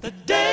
The day